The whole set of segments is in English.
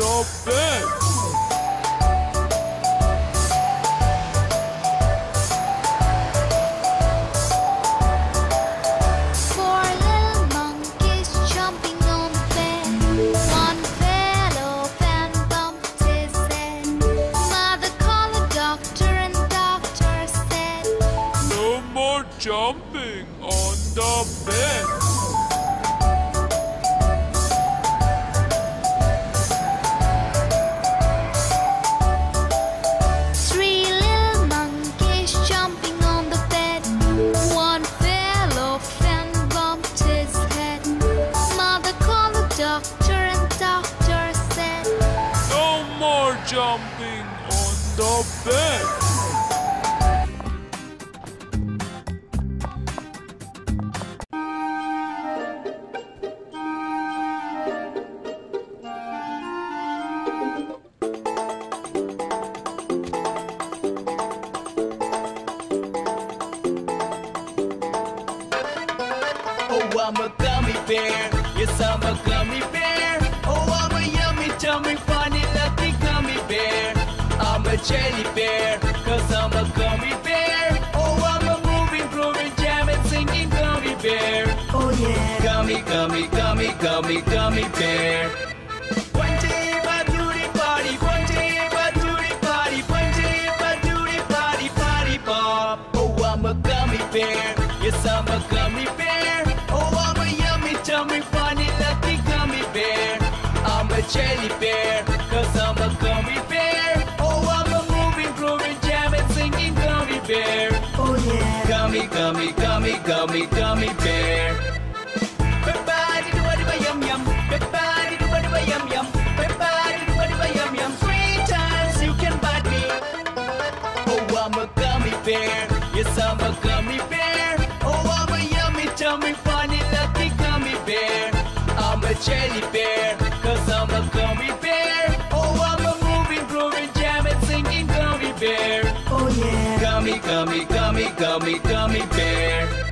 on the jelly Gummy, gummy, gummy, gummy, bear.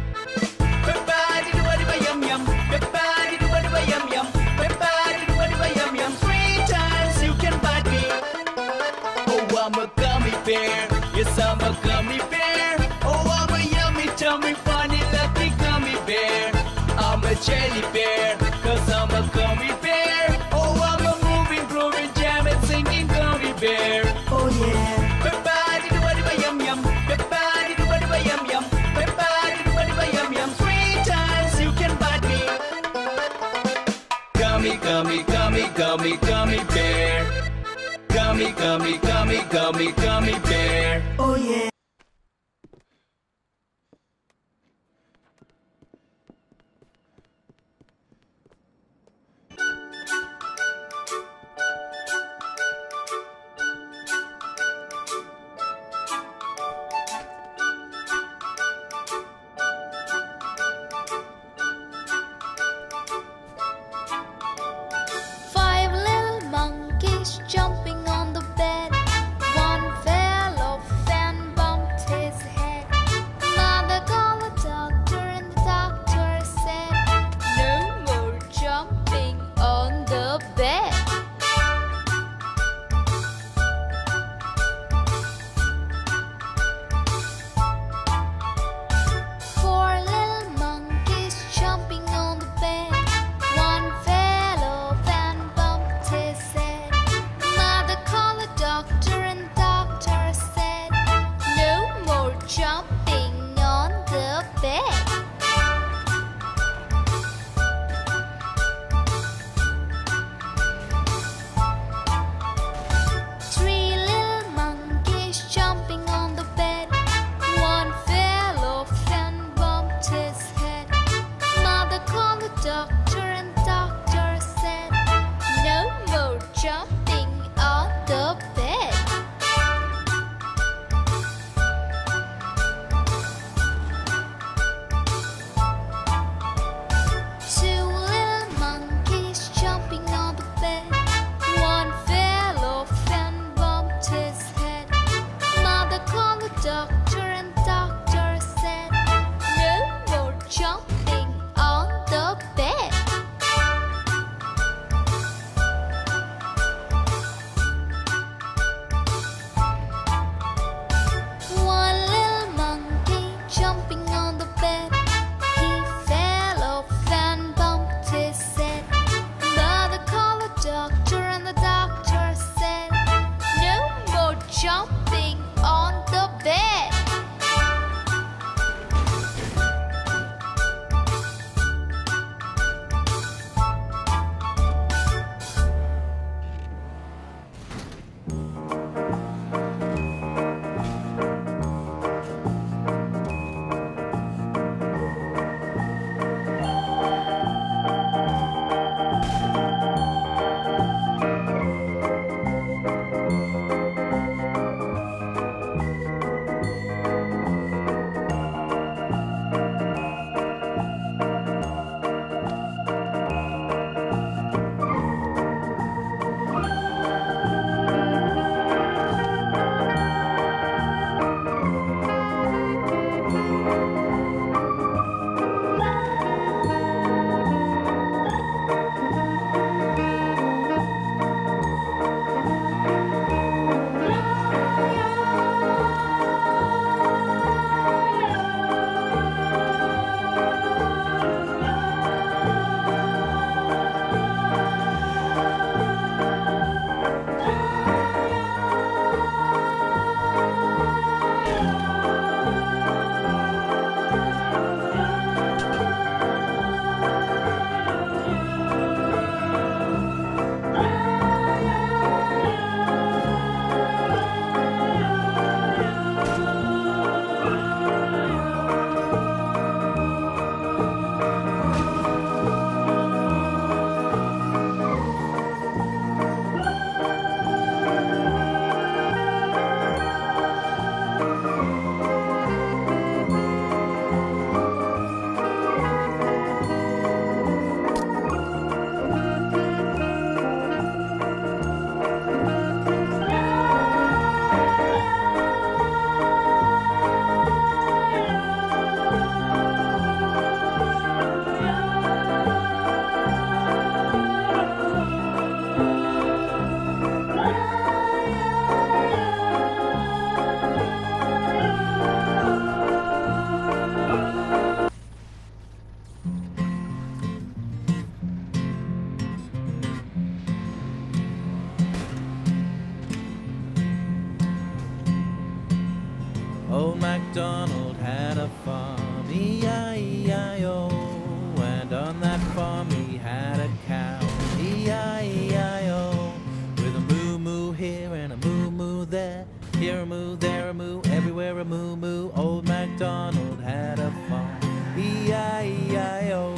Here a moo, there a moo, everywhere a moo moo. Old MacDonald had a farm. E-I-E-I-O.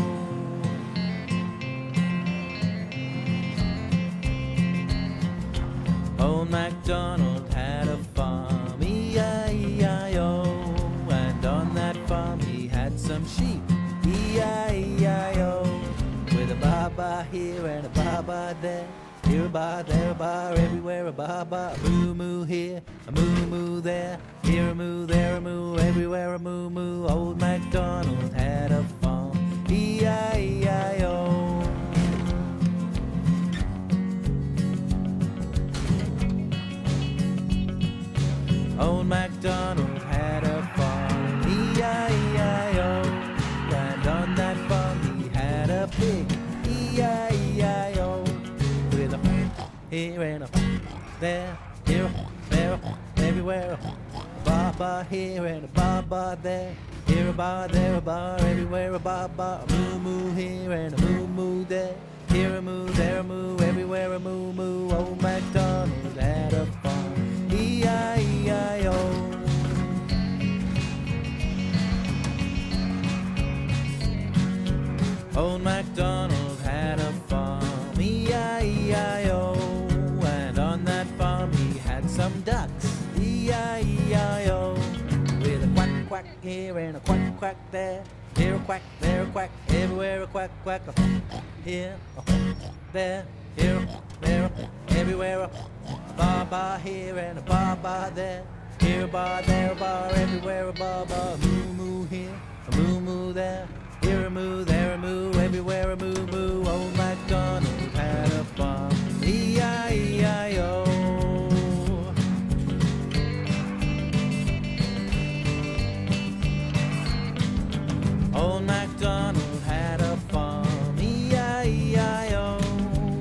Old MacDonald had a farm, E-I-E-I-O. And on that farm he had some sheep, E-I-E-I-O. With a ba-ba here and a ba-ba there. Here a bar, there a bar, everywhere a ba-ba, moo-moo here a moo moo there. Here a moo, there a moo, everywhere a moo moo. Old MacDonald had a farm, E-I-E-I-O. Old MacDonald had a farm, E-I-E-I-O. And on that farm he had a pig, E-I-E-I-O. With a here and a there, here, there, everywhere. A bar bar here and a bar there. Here a bar, there a bar, everywhere a bar. A moo moo here and a moo moo there. Here a moo, there a moo, everywhere a moo moo. Old MacDonald had a farm, E-I-E-I-O. Old MacDonald had a farm, E-I-E-I-O. And on that farm he had some ducks, quack here and a quack quack there. Here a quack, there a quack, everywhere a quack quack. A here, a there, here, there, everywhere a bar bar here and a bar bar there. Here a bar, there a bar, everywhere a bar bar. Moo moo here, a moo moo there. Here a moo, there a moo, everywhere a moo moo. Old MacDonald had a farm, E-I-E-I-O. Old MacDonald had a farm, E-I-E-I-O.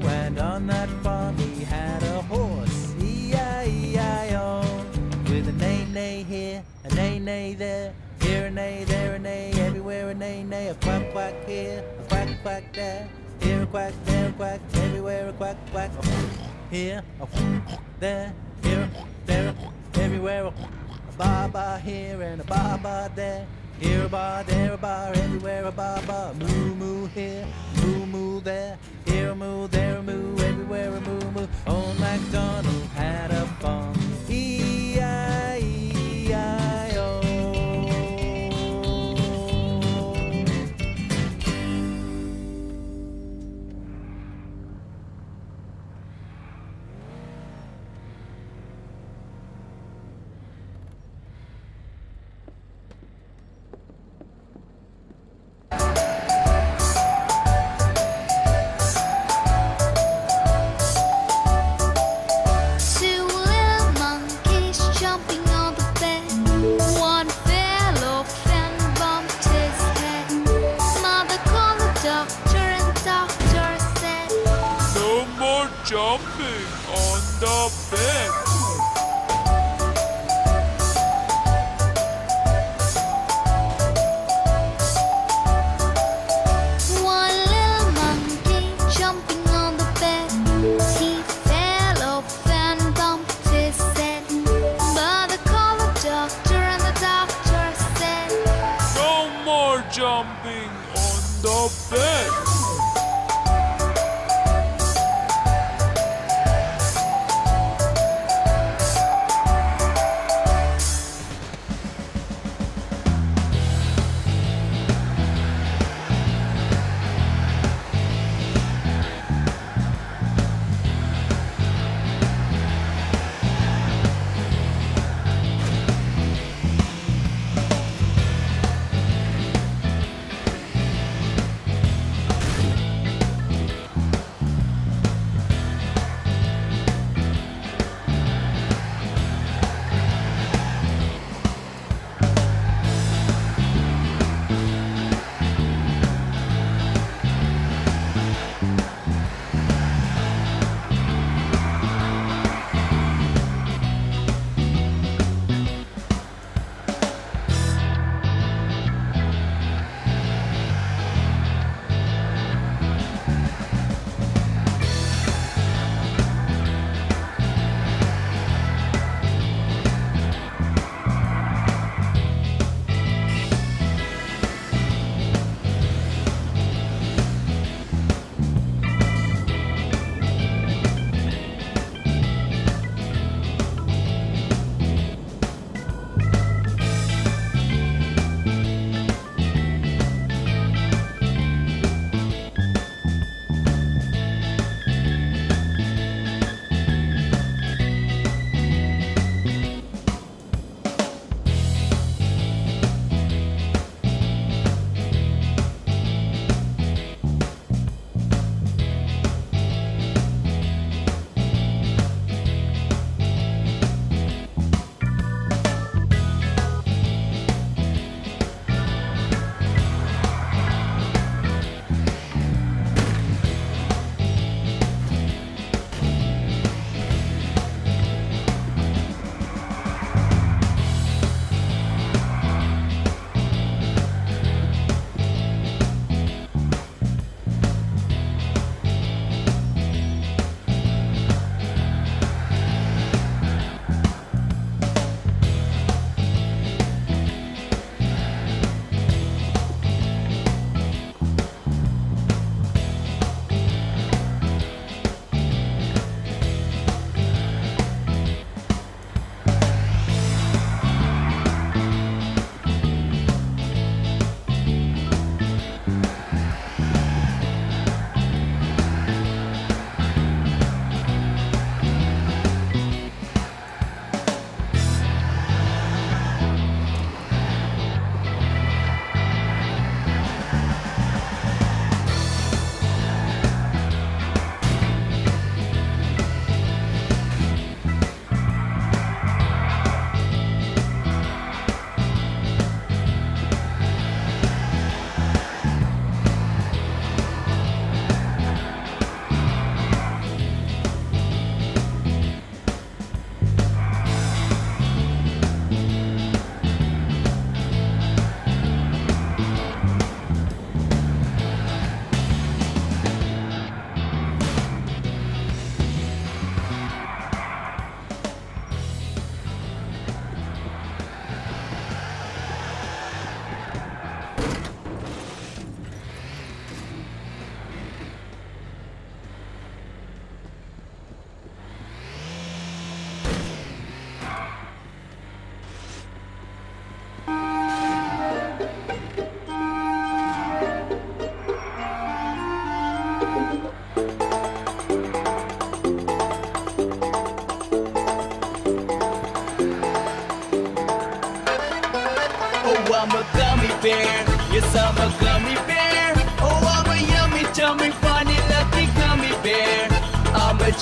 And on that farm he had a horse, E-I-E-I-O. With a neigh here, a neigh there. Here a neigh, there a neigh, everywhere a neigh neigh. A quack quack here, a quack quack there. Here a quack, there a quack, everywhere a quack quack. Here, a there, here, there, everywhere a bar bar here and a bar bar there. Here a bar, there a bar, everywhere a bar bar. Moo moo here, moo moo there. Here a moo, there a moo, everywhere a moo moo. Old MacDonald had a farm. E-I-E-I-O.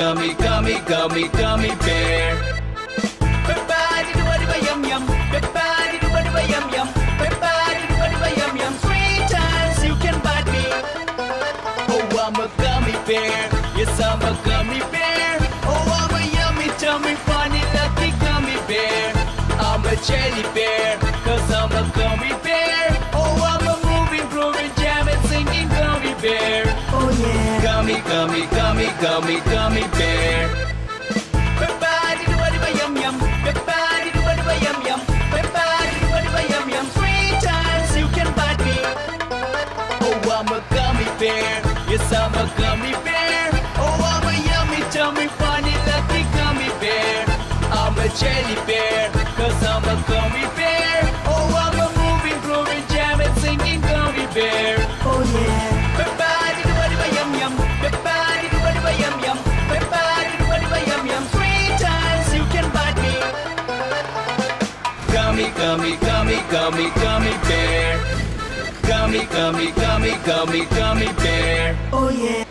Gummy, gummy, gummy, gummy, bear. Everybody do what do yum yum. Everybody do what do yum yum. Everybody do what do yum yum. Three times you can bite me. Oh, I'm a gummy bear. Yes, I'm a gummy bear. Oh, I'm a yummy, tummy, funny, lucky gummy bear. I'm a jelly bear, dummy, dummy, dummy. Gummy, gummy, gummy, gummy, bear. Gummy, gummy, gummy, gummy, gummy bear. Oh yeah.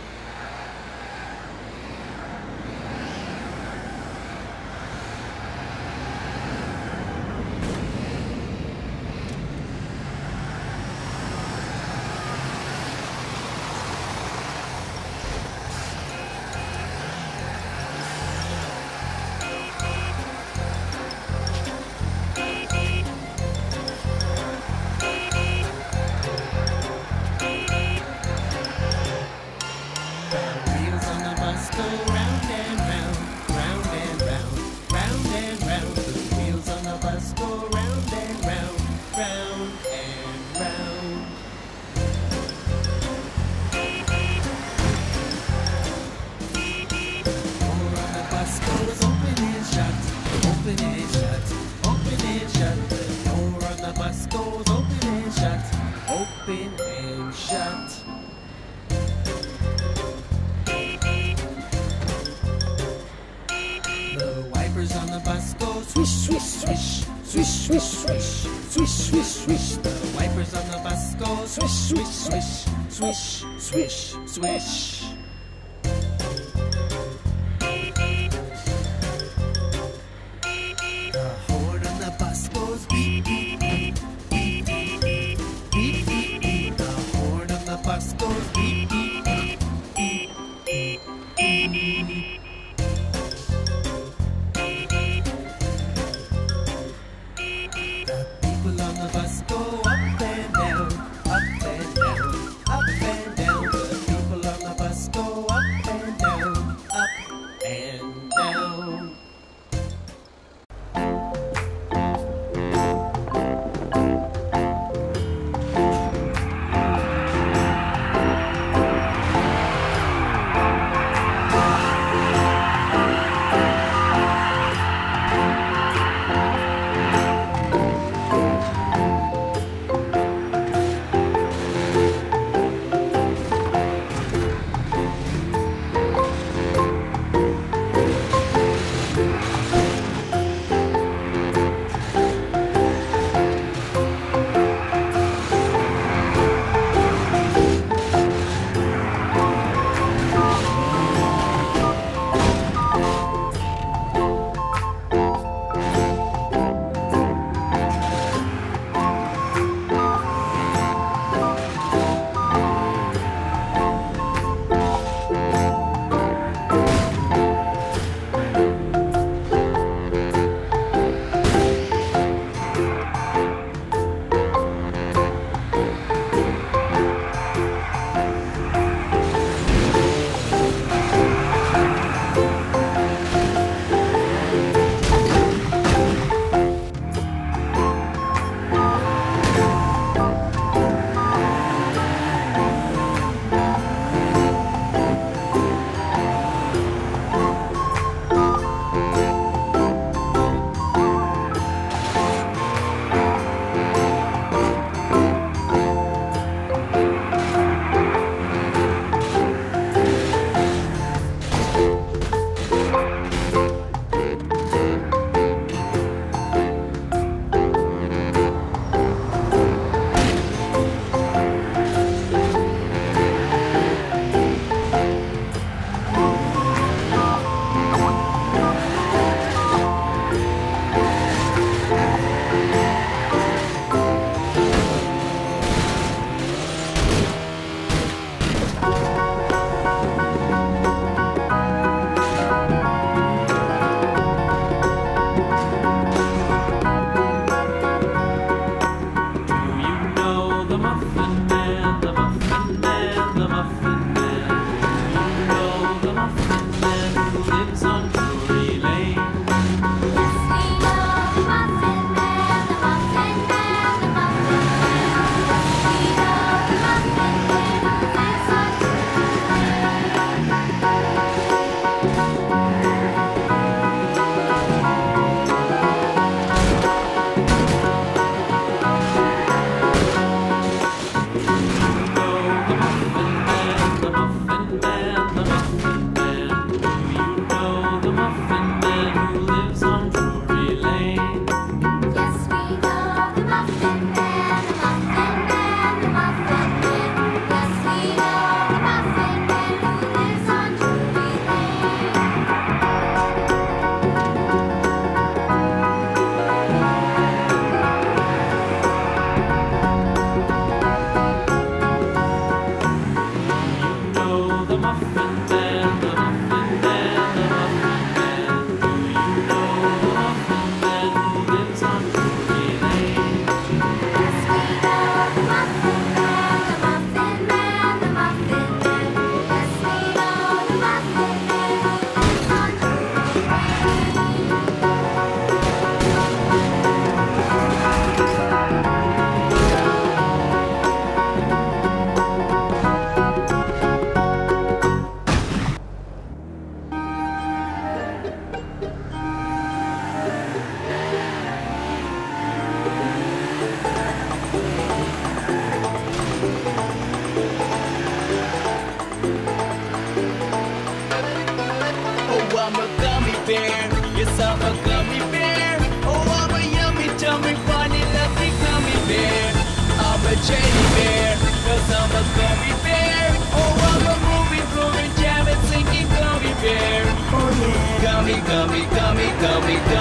Swish. The horn on the bus goes beep, beep, beep, beep, beep, beep, beep, beep. The horn on the bus goes beep. Gummy, gummy, gummy, gummy.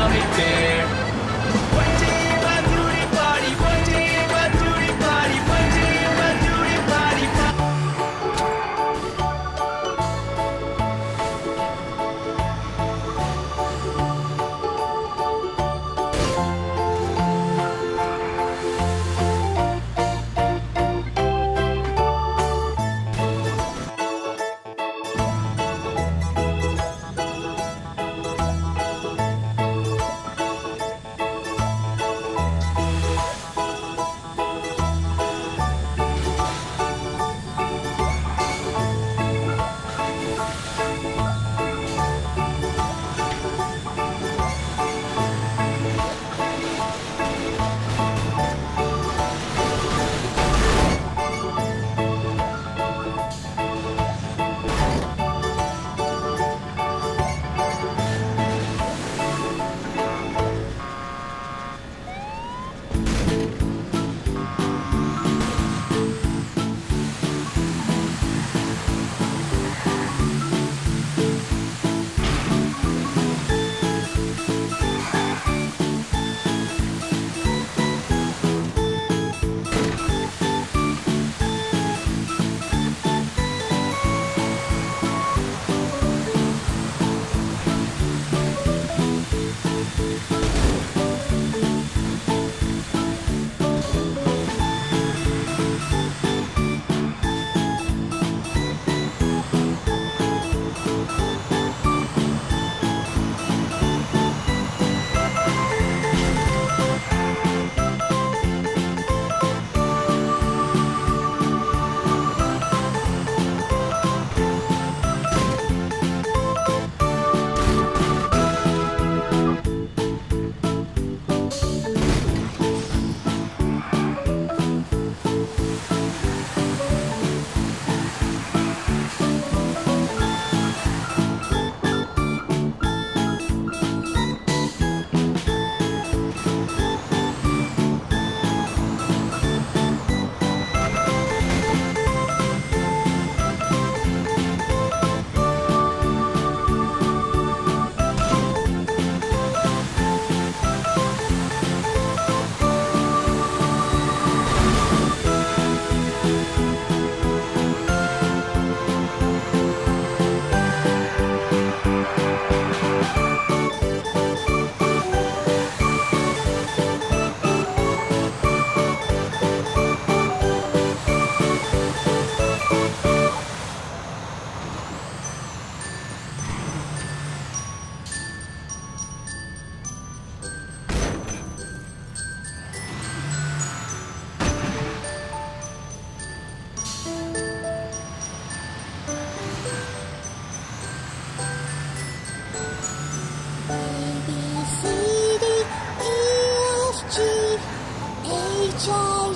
摘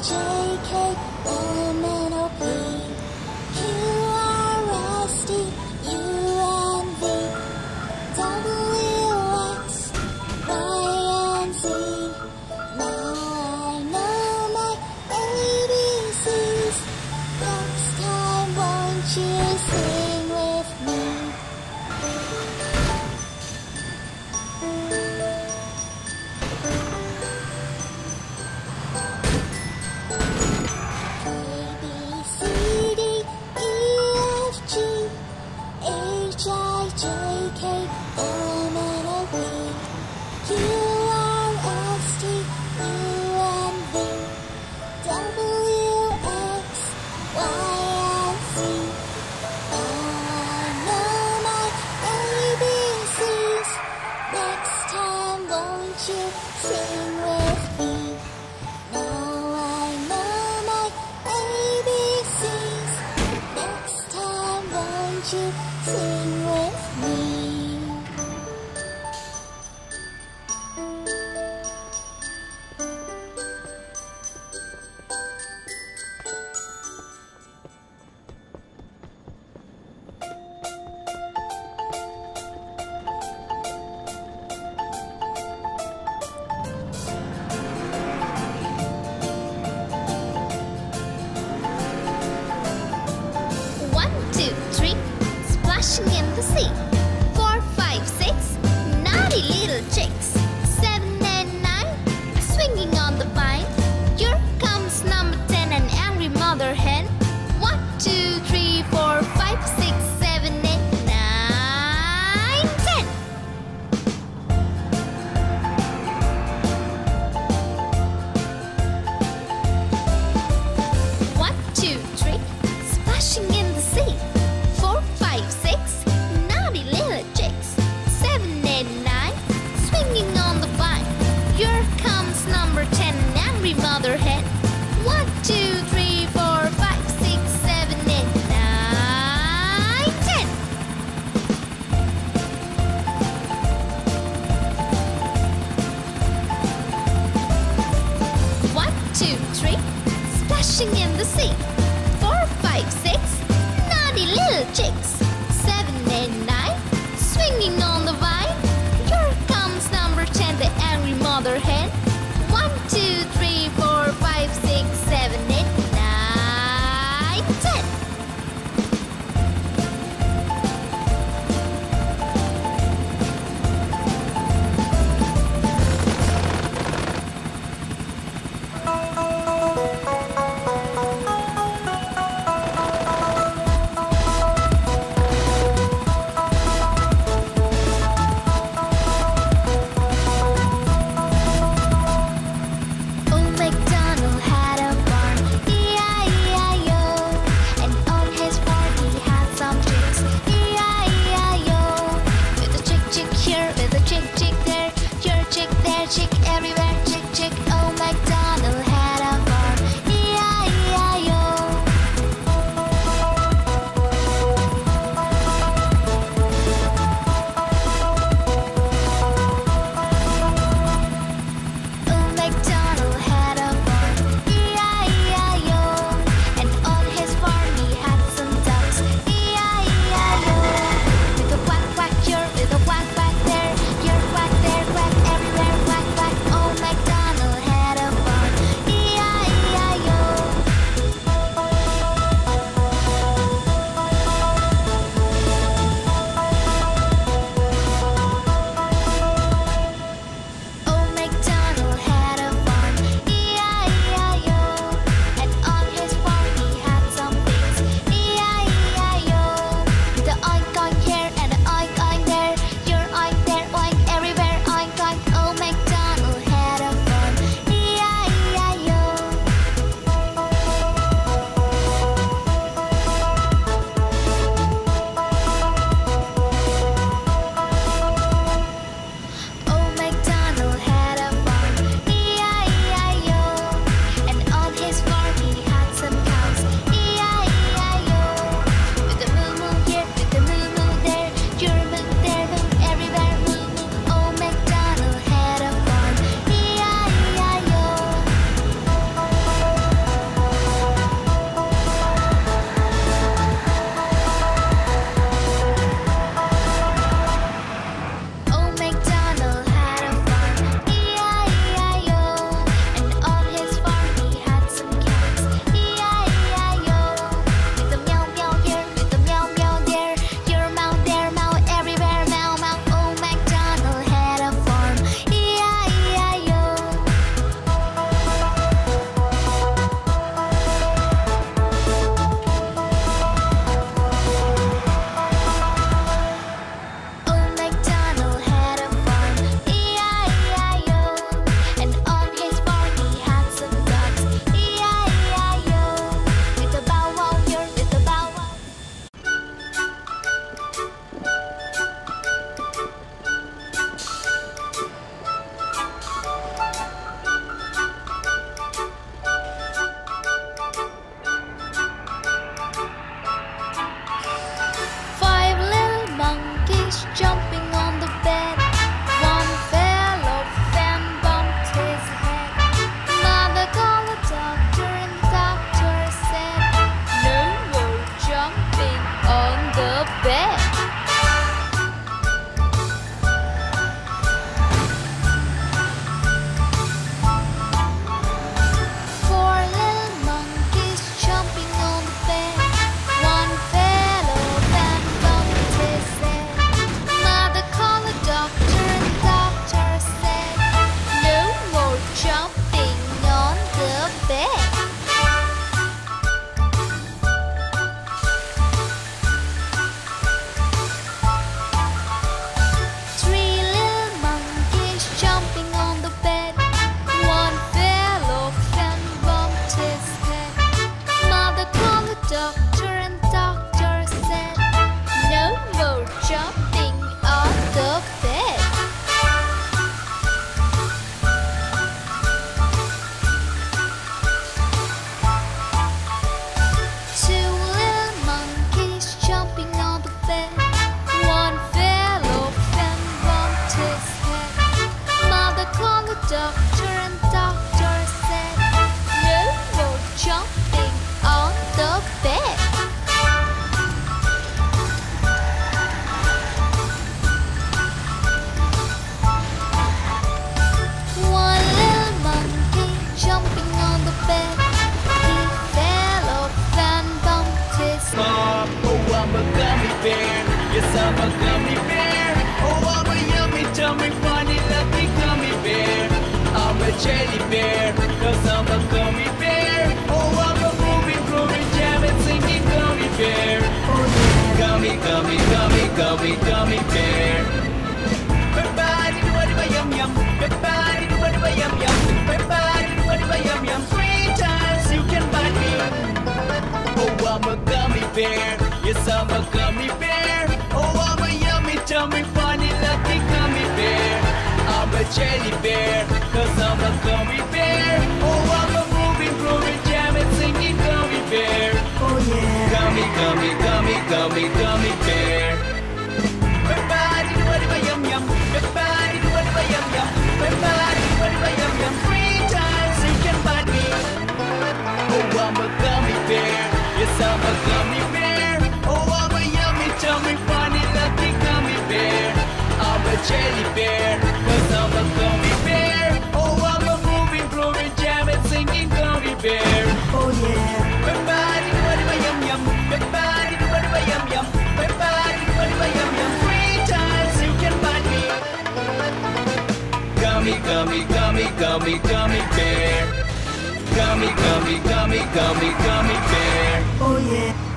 着 Dummy Bear. Everybody yum yum. Everybody yum yum. Everybody yum yum. You can bite me. Oh, I'm a gummy bear. Yes, I'm a gummy bear. Oh, I'm a yummy, tummy, funny, lucky gummy bear. I'm a jelly bear, cause I'm a gummy bear. jelly bear. Cause I'm a gummy bear. Oh, I'm a moving, grooving, jamming, singing gummy bear. Oh, yeah. Everybody, do yum yum. Everybody, do yum yum. Everybody, do yum yum. Three times you can. Gummy, gummy, gummy, gummy, gummy bear. Gummy, gummy, gummy, gummy, gummy bear. Oh, yeah.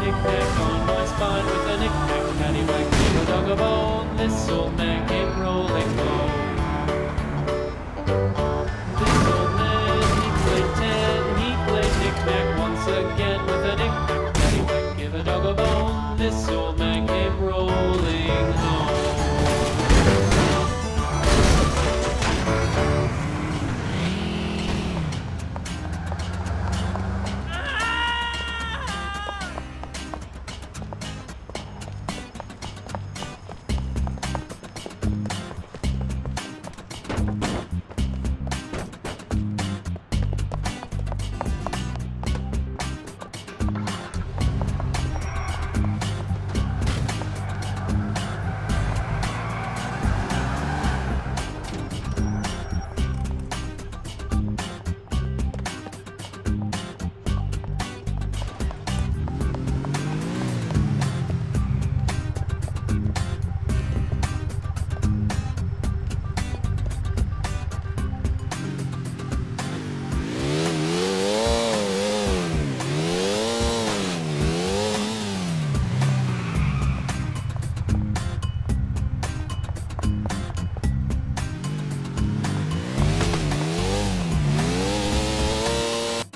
knick-knack on my spine with a knick-knack, paddywhack, a dog a bone. This old man